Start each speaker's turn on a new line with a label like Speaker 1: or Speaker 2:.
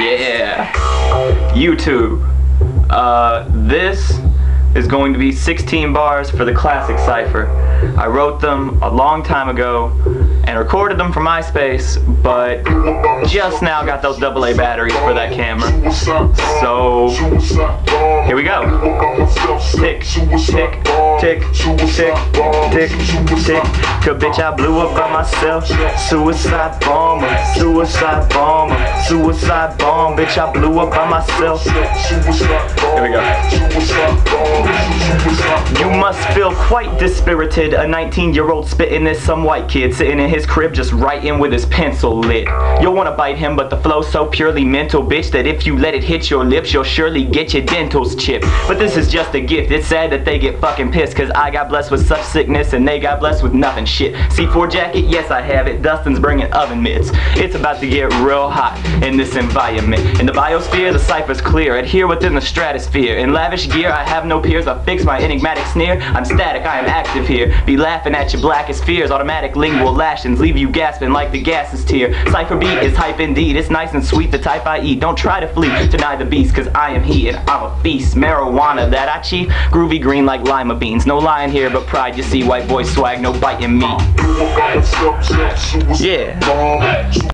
Speaker 1: Yeah. YouTube. Uh, this is going to be 16 bars for the classic cipher. I wrote them a long time ago and recorded them for MySpace, but just now got those AA batteries for that camera. So, here we go. Tick, tick, tick, tick, tick, tick. Cause bitch, I blew up by myself. Suicide bomber, suicide bomber, suicide bomb. Bitch, I blew up by myself. Here we go. Must feel quite dispirited. A 19 year old spitting this some white kid sitting in his crib just writing with his pencil lit. You'll wanna bite him, but the flow's so purely mental, bitch, that if you let it hit your lips, you'll surely get your dentals chipped. But this is just a gift. It's sad that they get fucking pissed, cause I got blessed with such sickness and they got blessed with nothing shit. C4 jacket, yes, I have it. Dustin's bringing oven mitts. It's about to get real hot in this environment. In the biosphere, the cipher's clear. Adhere within the stratosphere. In lavish gear, I have no peers. I fix my enigmatic sneer. I'm static, I am active here. Be laughing at your blackest fears. Automatic lingual lashings leave you gasping like the gases tear. Cipher beat is hype indeed. It's nice and sweet, the type I eat. Don't try to flee, deny the beast, cause I am he and I'm a feast. Marijuana that I chief, groovy green like lima beans. No lying here, but pride you see. White boy swag, no biting me. Yeah.